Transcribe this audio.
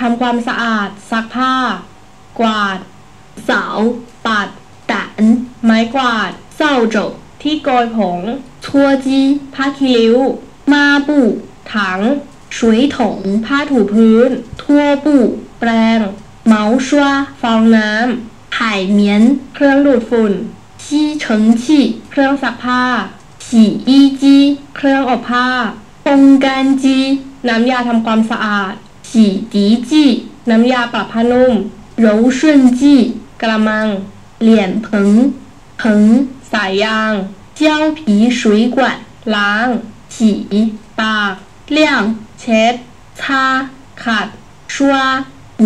ทำความสะอาด ซักผ้า กวาดเสาปัดตันไม้กวาดเส้าจบที่โกยผง ทัวจีผ้าคีริ้ว มาปุถังชุยถงผ้าถูพื้น ทั่วปุแปรง เมาชัวฟองน้ำไข่เมียน เครื่องดูดฝุ่นชี้เฉิงชีเครื่องซักผ้าฉีอีจี เครื่องอบผ้าองกันจี น้ำยาทำความสะอาด 洗涤剂 น้ำยาปรับผ้านุ่ม 柔顺剂 กระมัง 脸盆盆 สายยาง 胶皮水管 ล้าง 洗 ตาก 晾 เช็ด 擦 ขัด 刷磨